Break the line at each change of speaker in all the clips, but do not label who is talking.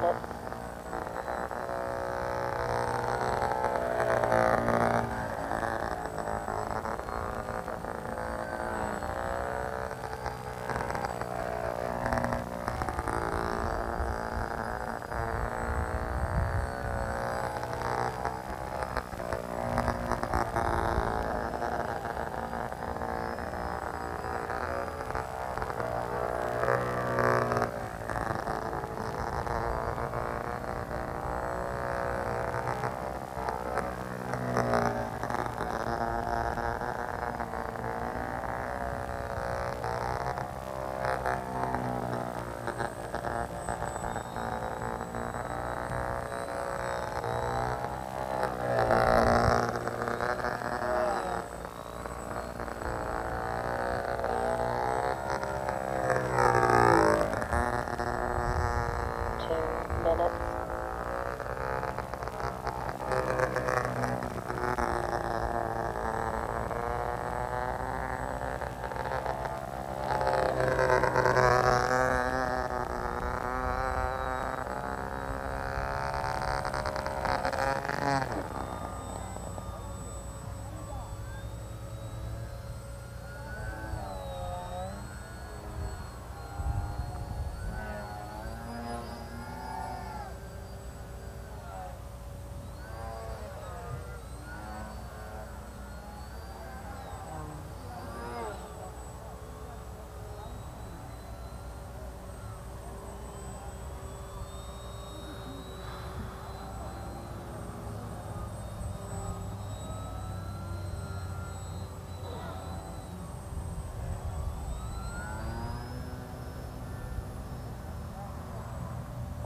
minute. Ah.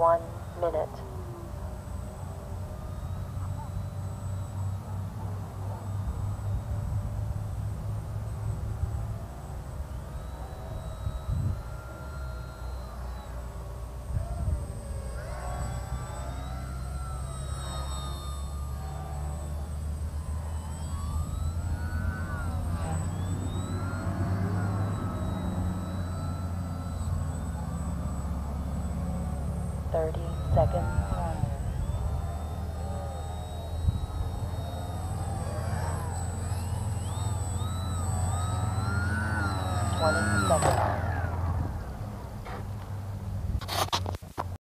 One minute. Thirty seconds. Twenty seconds.